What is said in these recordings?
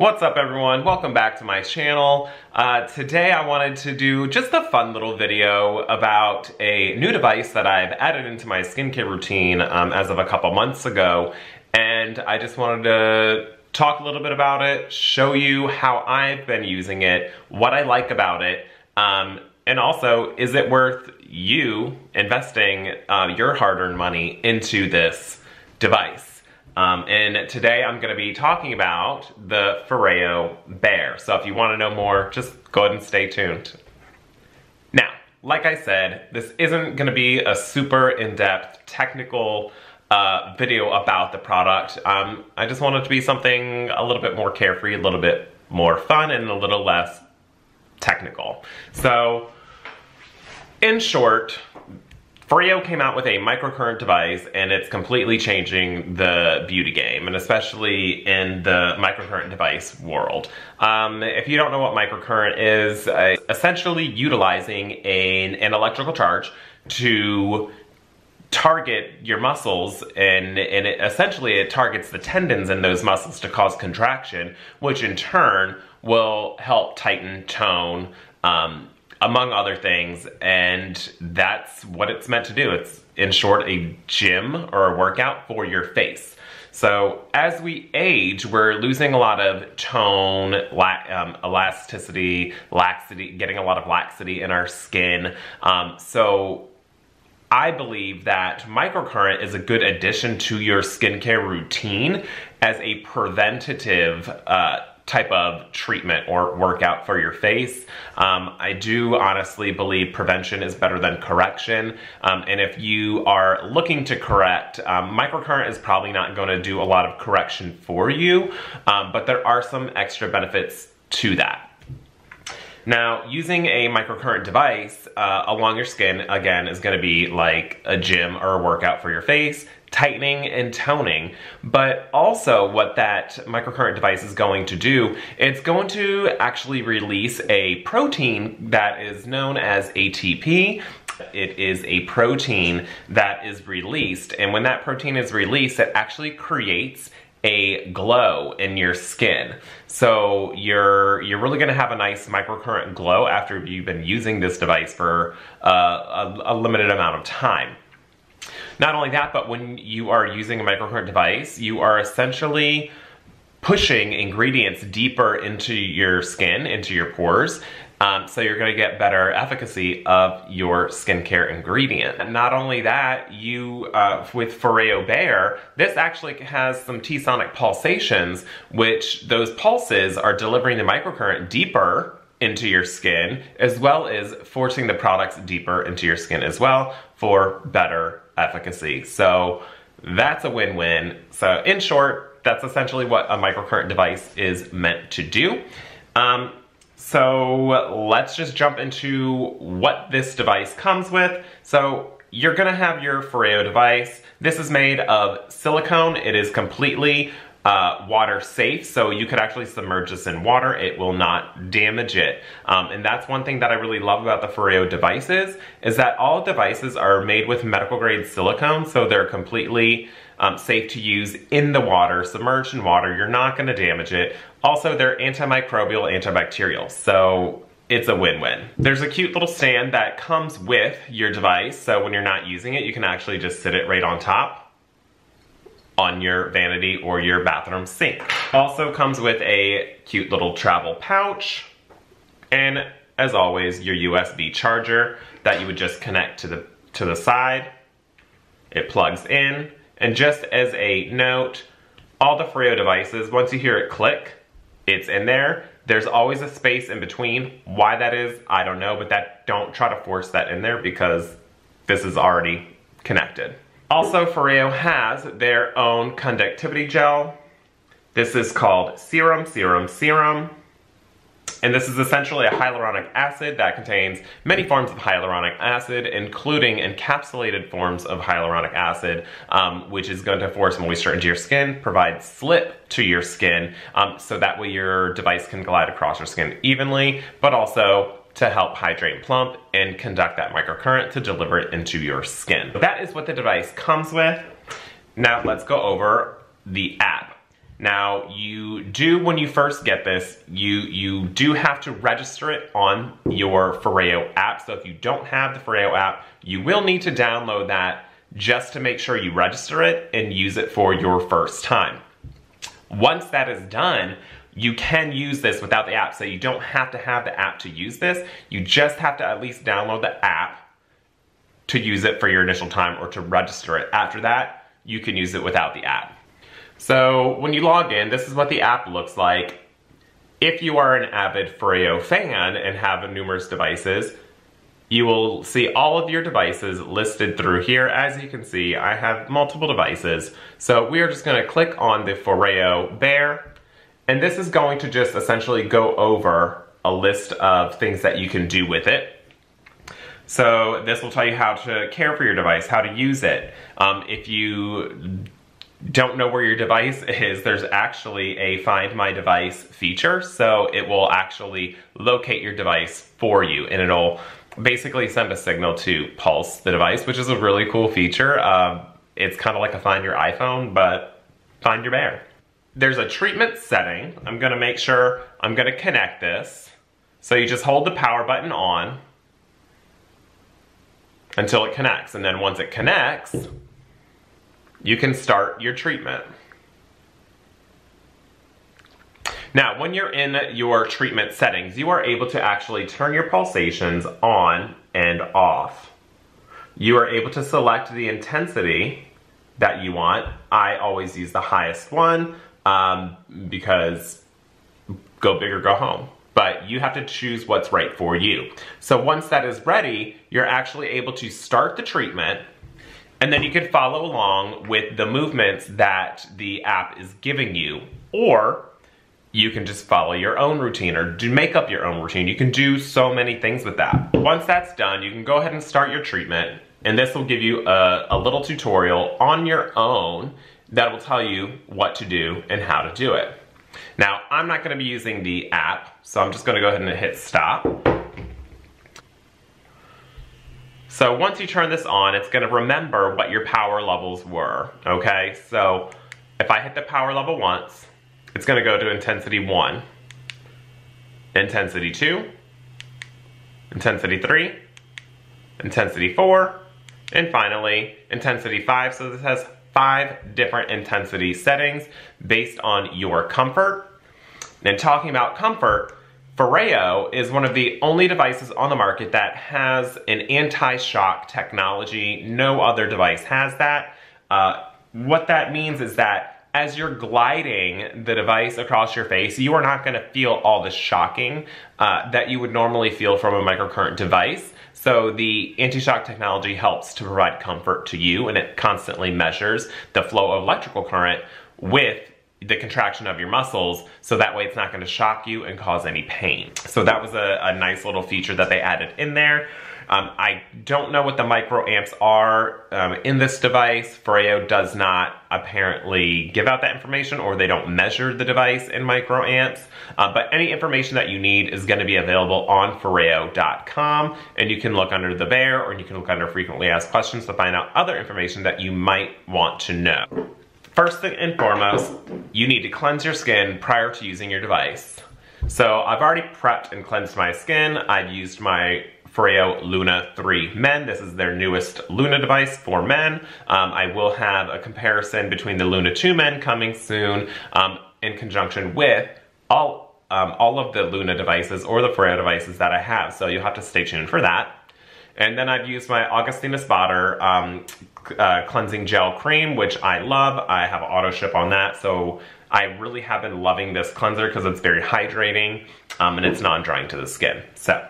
What's up everyone? Welcome back to my channel. Uh, today I wanted to do just a fun little video about a new device that I've added into my skincare routine um, as of a couple months ago. And I just wanted to talk a little bit about it, show you how I've been using it, what I like about it, um, and also, is it worth you investing uh, your hard-earned money into this device? Um, and today I'm going to be talking about the Foreo Bear. So if you want to know more, just go ahead and stay tuned. Now, like I said, this isn't going to be a super in-depth technical uh, video about the product. Um, I just want it to be something a little bit more carefree, a little bit more fun, and a little less technical. So, in short, Foreo came out with a microcurrent device and it's completely changing the beauty game and especially in the microcurrent device world. Um, if you don't know what microcurrent is, uh, essentially utilizing an, an electrical charge to target your muscles and, and it, essentially it targets the tendons in those muscles to cause contraction, which in turn will help tighten, tone, um, among other things, and that's what it's meant to do. It's, in short, a gym or a workout for your face. So as we age, we're losing a lot of tone, um, elasticity, laxity, getting a lot of laxity in our skin. Um, so I believe that microcurrent is a good addition to your skincare routine as a preventative uh, type of treatment or workout for your face. Um, I do honestly believe prevention is better than correction. Um, and if you are looking to correct, um, microcurrent is probably not going to do a lot of correction for you, um, but there are some extra benefits to that. Now, using a microcurrent device uh, along your skin, again, is gonna be like a gym or a workout for your face tightening and toning. But also what that microcurrent device is going to do, it's going to actually release a protein that is known as ATP. It is a protein that is released, and when that protein is released, it actually creates a glow in your skin. So you're you're really gonna have a nice microcurrent glow after you've been using this device for uh, a, a limited amount of time. Not only that, but when you are using a microcurrent device, you are essentially pushing ingredients deeper into your skin, into your pores, um, so you're gonna get better efficacy of your skincare ingredient. And not only that, you, uh, with Foreo Bear, this actually has some T-sonic pulsations, which those pulses are delivering the microcurrent deeper into your skin, as well as forcing the products deeper into your skin as well for better efficacy. So that's a win-win. So in short, that's essentially what a microcurrent device is meant to do. Um, so let's just jump into what this device comes with. So you're gonna have your Foreo device. This is made of silicone. It is completely uh, water safe, so you could actually submerge this in water. It will not damage it. Um, and that's one thing that I really love about the Foreo devices, is that all devices are made with medical grade silicone, so they're completely um, safe to use in the water, submerged in water. You're not gonna damage it. Also, they're antimicrobial, antibacterial, so it's a win-win. There's a cute little stand that comes with your device, so when you're not using it, you can actually just sit it right on top on your vanity or your bathroom sink. Also comes with a cute little travel pouch and as always your USB charger that you would just connect to the to the side. It plugs in and just as a note all the Foreo devices once you hear it click it's in there. There's always a space in between. Why that is, I don't know, but that don't try to force that in there because this is already connected. Also, Foreo has their own conductivity gel. This is called Serum, Serum, Serum. And this is essentially a hyaluronic acid that contains many forms of hyaluronic acid, including encapsulated forms of hyaluronic acid, um, which is going to force moisture into your skin, provide slip to your skin, um, so that way your device can glide across your skin evenly, but also to help hydrate and plump and conduct that microcurrent to deliver it into your skin. That is what the device comes with. Now let's go over the app. Now, you do, when you first get this, you, you do have to register it on your Foreo app. So if you don't have the Foreo app, you will need to download that just to make sure you register it and use it for your first time. Once that is done, you can use this without the app. So you don't have to have the app to use this. You just have to at least download the app to use it for your initial time or to register it. After that, you can use it without the app. So when you log in, this is what the app looks like. If you are an avid Foreo fan and have numerous devices, you will see all of your devices listed through here. As you can see, I have multiple devices. So we are just gonna click on the Foreo Bear, and this is going to just essentially go over a list of things that you can do with it. So this will tell you how to care for your device, how to use it. Um, if you don't know where your device is, there's actually a find my device feature. So it will actually locate your device for you and it'll basically send a signal to pulse the device, which is a really cool feature. Um, it's kind of like a find your iPhone, but find your bear. There's a treatment setting. I'm gonna make sure I'm gonna connect this. So you just hold the power button on until it connects. And then once it connects, you can start your treatment. Now, when you're in your treatment settings, you are able to actually turn your pulsations on and off. You are able to select the intensity that you want. I always use the highest one um, because go big or go home. But you have to choose what's right for you. So once that is ready, you're actually able to start the treatment and then you can follow along with the movements that the app is giving you. Or you can just follow your own routine or do make up your own routine. You can do so many things with that. Once that's done, you can go ahead and start your treatment. And this will give you a, a little tutorial on your own that will tell you what to do and how to do it. Now, I'm not gonna be using the app, so I'm just gonna go ahead and hit stop. So once you turn this on, it's gonna remember what your power levels were, okay? So if I hit the power level once, it's gonna go to intensity one, intensity two, intensity three, intensity four, and finally intensity five. So this has five different intensity settings based on your comfort. And talking about comfort, Foreo is one of the only devices on the market that has an anti-shock technology. No other device has that. Uh, what that means is that as you're gliding the device across your face, you are not gonna feel all the shocking uh, that you would normally feel from a microcurrent device. So the anti-shock technology helps to provide comfort to you and it constantly measures the flow of electrical current with the contraction of your muscles so that way it's not going to shock you and cause any pain. So that was a, a nice little feature that they added in there. Um, I don't know what the microamps are um, in this device. Foreo does not apparently give out that information or they don't measure the device in microamps. Uh, but any information that you need is going to be available on Foreo.com and you can look under the bear or you can look under frequently asked questions to find out other information that you might want to know. First thing and foremost, you need to cleanse your skin prior to using your device. So I've already prepped and cleansed my skin. I've used my Foreo Luna 3 Men. This is their newest Luna device for men. Um, I will have a comparison between the Luna 2 Men coming soon um, in conjunction with all, um, all of the Luna devices or the Foreo devices that I have. So you'll have to stay tuned for that. And then I've used my Augustinus Bader um, uh, cleansing gel cream, which I love. I have auto ship on that, so I really have been loving this cleanser because it's very hydrating um, and it's non-drying to the skin. So,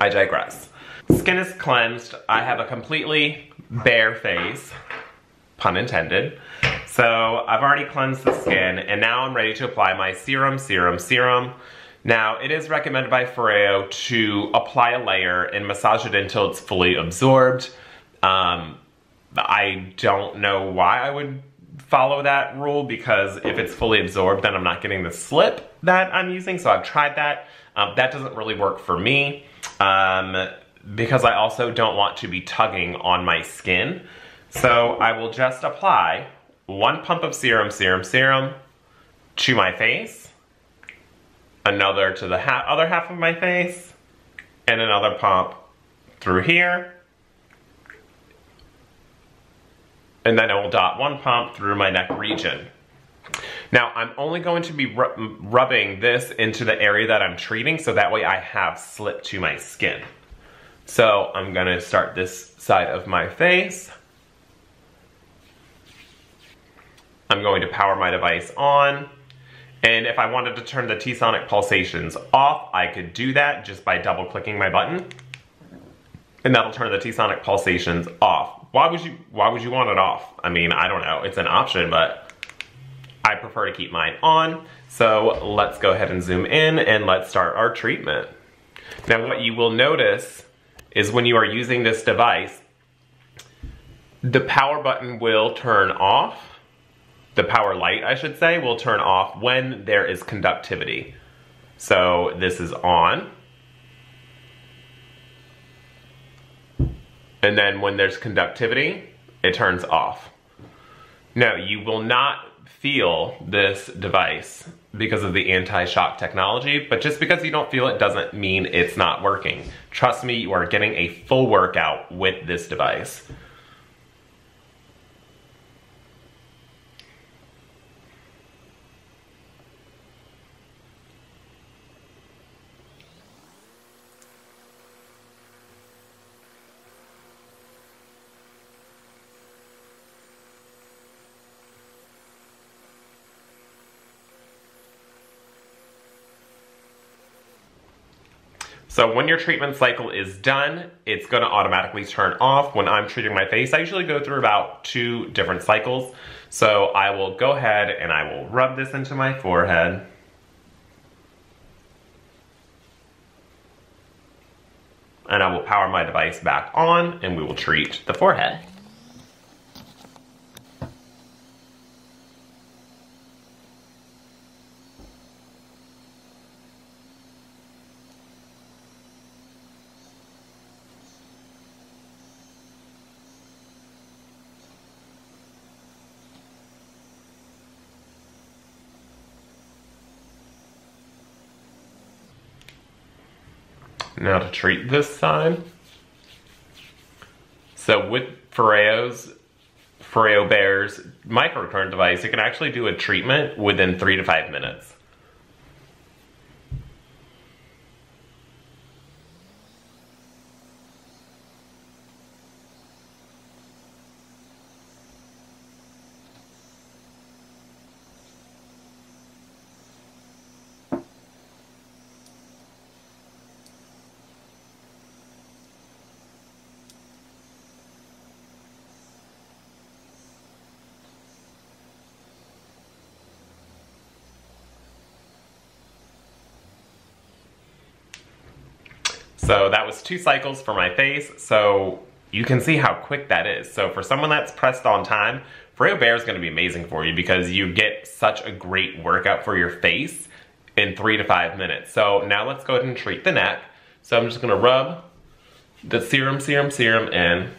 I digress. Skin is cleansed. I have a completely bare face, pun intended. So I've already cleansed the skin and now I'm ready to apply my serum, serum, serum. Now, it is recommended by Foreo to apply a layer and massage it until it's fully absorbed. Um, I don't know why I would follow that rule because if it's fully absorbed, then I'm not getting the slip that I'm using. So I've tried that. Um, that doesn't really work for me um, because I also don't want to be tugging on my skin. So I will just apply one pump of serum, serum, serum, to my face, another to the ha other half of my face, and another pump through here. And then I will dot one pump through my neck region. Now, I'm only going to be rubbing this into the area that I'm treating so that way I have slip to my skin. So I'm gonna start this side of my face. I'm going to power my device on. And if I wanted to turn the T-Sonic pulsations off, I could do that just by double clicking my button. And that'll turn the T-Sonic pulsations off. Why would you why would you want it off? I mean, I don't know. It's an option, but I prefer to keep mine on. So let's go ahead and zoom in and let's start our treatment. Now what you will notice is when you are using this device, the power button will turn off. The power light, I should say, will turn off when there is conductivity. So this is on. And then when there's conductivity, it turns off. No, you will not feel this device because of the anti-shock technology, but just because you don't feel it doesn't mean it's not working. Trust me, you are getting a full workout with this device. So when your treatment cycle is done, it's gonna automatically turn off. When I'm treating my face, I usually go through about two different cycles. So I will go ahead and I will rub this into my forehead. And I will power my device back on and we will treat the forehead. Now to treat this side. So with Foreo's, Foreo Bear's microcurrent device, it can actually do a treatment within three to five minutes. So that was two cycles for my face. So you can see how quick that is. So for someone that's pressed on time, Foreo Bear is gonna be amazing for you because you get such a great workout for your face in three to five minutes. So now let's go ahead and treat the neck. So I'm just gonna rub the serum, serum, serum in.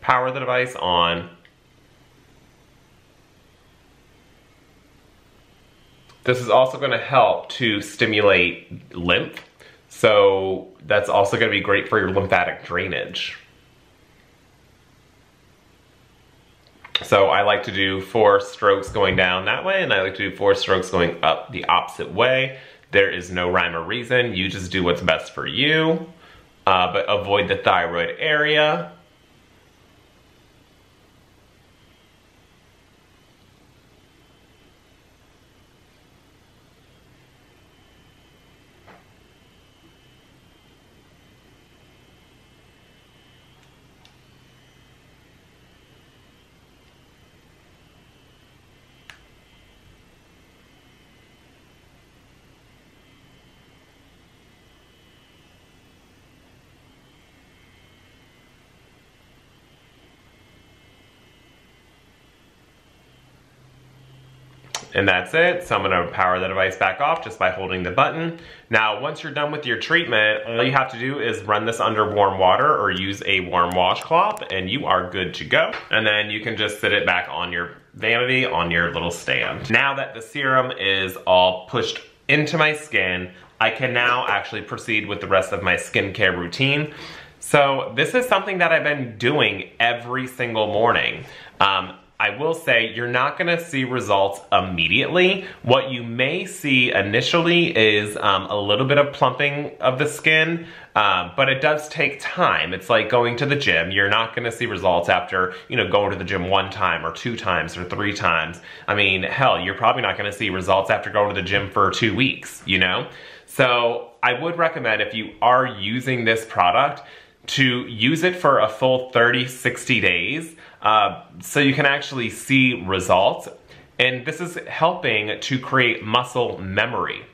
Power the device on. This is also gonna help to stimulate lymph. So that's also gonna be great for your lymphatic drainage. So I like to do four strokes going down that way and I like to do four strokes going up the opposite way. There is no rhyme or reason. You just do what's best for you, uh, but avoid the thyroid area. And that's it. So I'm gonna power the device back off just by holding the button. Now, once you're done with your treatment, all you have to do is run this under warm water or use a warm washcloth and you are good to go. And then you can just sit it back on your vanity on your little stand. Now that the serum is all pushed into my skin, I can now actually proceed with the rest of my skincare routine. So this is something that I've been doing every single morning. Um, I will say you're not gonna see results immediately. What you may see initially is um, a little bit of plumping of the skin, um, but it does take time. It's like going to the gym. You're not gonna see results after, you know, going to the gym one time or two times or three times. I mean, hell, you're probably not gonna see results after going to the gym for two weeks, you know? So I would recommend if you are using this product, to use it for a full 30, 60 days uh, so you can actually see results. And this is helping to create muscle memory.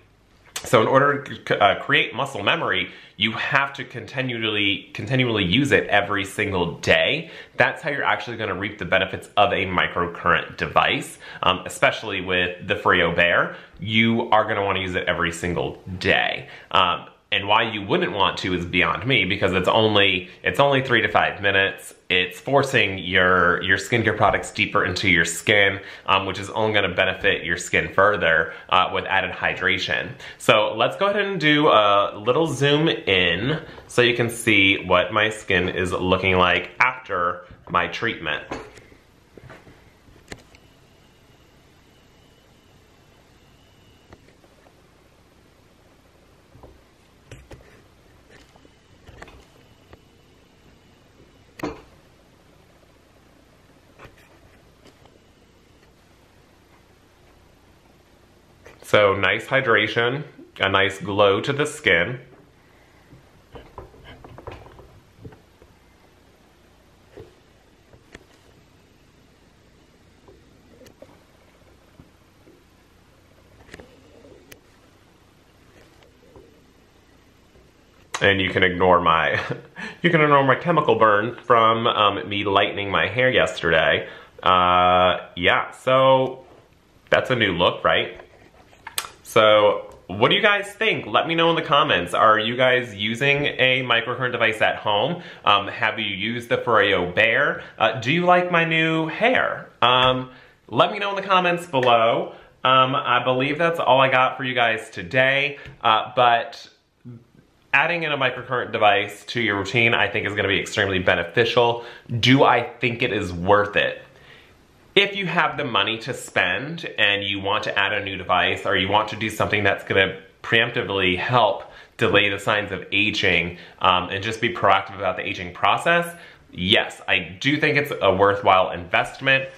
So in order to uh, create muscle memory, you have to continually continually use it every single day. That's how you're actually going to reap the benefits of a microcurrent device, um, especially with the Foreo Bear. You are going to want to use it every single day. Um, and why you wouldn't want to is beyond me because it's only it's only three to five minutes. It's forcing your your skincare products deeper into your skin, um, which is only going to benefit your skin further uh, with added hydration. So let's go ahead and do a little zoom in so you can see what my skin is looking like after my treatment. So nice hydration, a nice glow to the skin. and you can ignore my you can ignore my chemical burn from um, me lightening my hair yesterday. Uh, yeah, so that's a new look, right? So what do you guys think? Let me know in the comments. Are you guys using a microcurrent device at home? Um, have you used the Foreo Bear? Uh, do you like my new hair? Um, let me know in the comments below. Um, I believe that's all I got for you guys today, uh, but adding in a microcurrent device to your routine I think is gonna be extremely beneficial. Do I think it is worth it? If you have the money to spend and you want to add a new device or you want to do something that's going to preemptively help delay the signs of aging um, and just be proactive about the aging process, yes, I do think it's a worthwhile investment.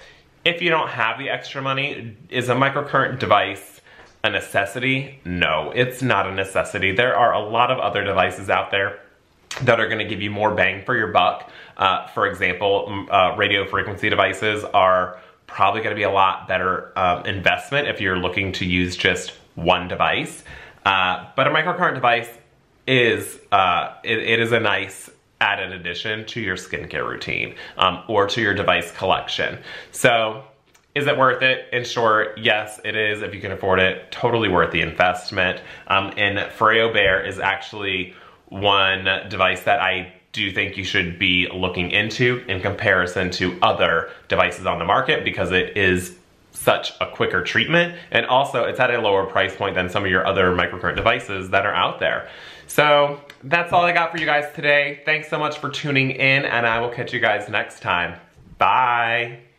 If you don't have the extra money, is a microcurrent device a necessity? No, it's not a necessity. There are a lot of other devices out there that are gonna give you more bang for your buck. Uh, for example, uh, radio frequency devices are probably gonna be a lot better um, investment if you're looking to use just one device. Uh, but a microcurrent device is, uh, it, it is a nice added addition to your skincare routine um, or to your device collection. So is it worth it? In short, yes, it is. If you can afford it, totally worth the investment. Um, and Foreo Bear is actually one device that I do think you should be looking into in comparison to other devices on the market because it is such a quicker treatment and also it's at a lower price point than some of your other microcurrent devices that are out there. So that's all I got for you guys today. Thanks so much for tuning in and I will catch you guys next time. Bye.